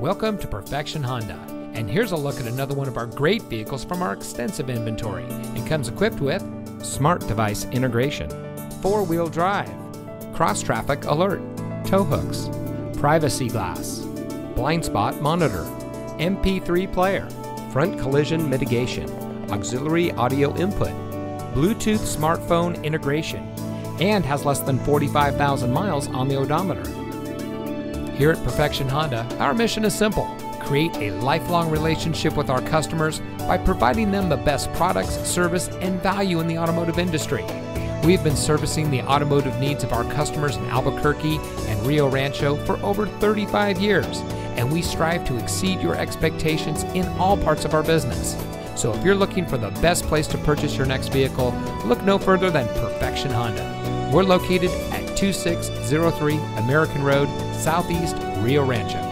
Welcome to Perfection Honda. And here's a look at another one of our great vehicles from our extensive inventory and comes equipped with smart device integration, four wheel drive, cross traffic alert, tow hooks, privacy glass, blind spot monitor, MP3 player, front collision mitigation, auxiliary audio input, Bluetooth smartphone integration, and has less than 45,000 miles on the odometer. Here at Perfection Honda, our mission is simple create a lifelong relationship with our customers by providing them the best products, service, and value in the automotive industry. We have been servicing the automotive needs of our customers in Albuquerque and Rio Rancho for over 35 years, and we strive to exceed your expectations in all parts of our business. So if you're looking for the best place to purchase your next vehicle, look no further than Perfection Honda. We're located at 2603 American Road, Southeast Rio Rancho.